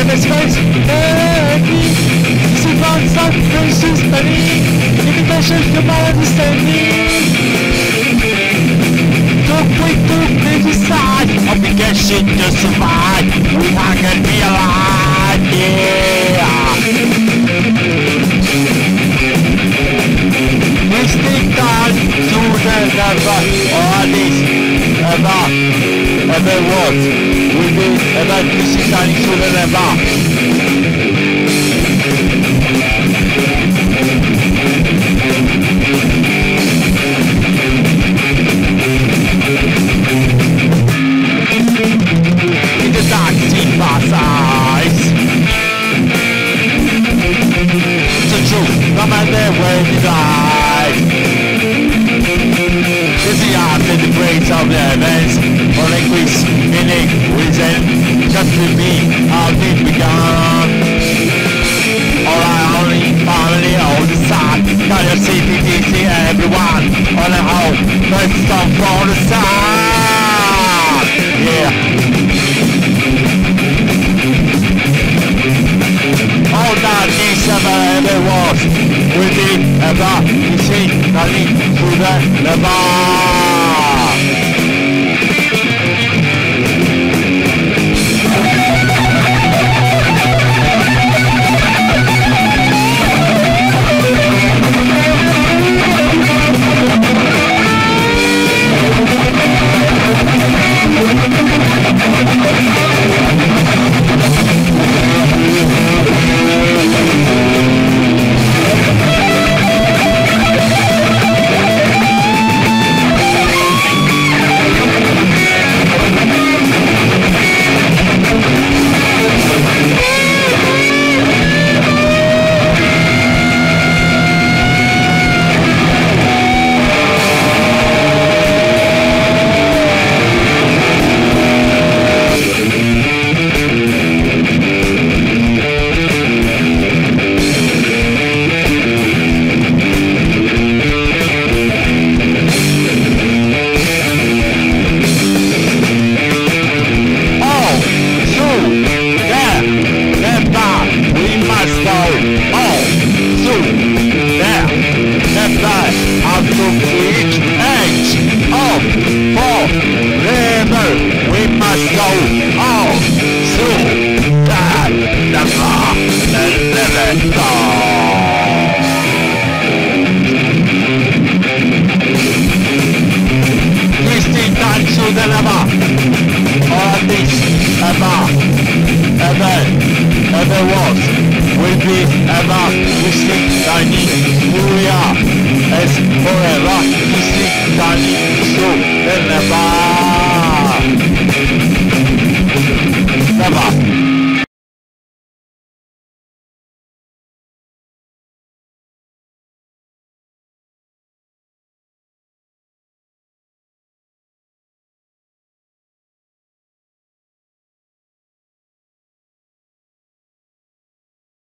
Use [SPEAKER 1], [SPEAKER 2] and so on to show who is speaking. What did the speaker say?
[SPEAKER 1] And it's face heavy, see lots of precious money, invitation to my understanding. Too quick to criticize, obligation to survive, we are gonna be alive, yeah. Mystic God to the never all this ever ever was be ever Mystic God to In the dark deep eyes the truth, no you die. The art of the events, increase, nothing ever was, will be ever, tiny, who we are, as forever,